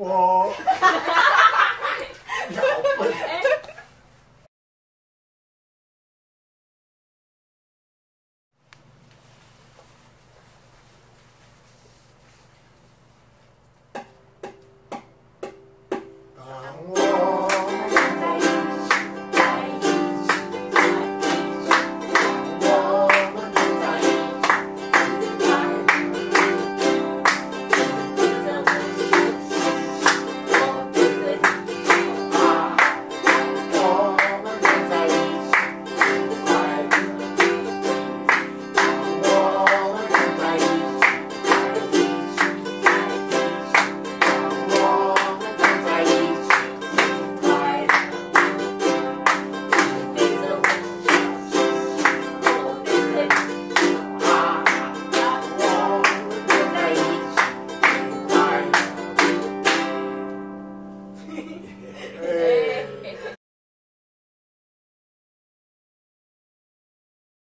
我。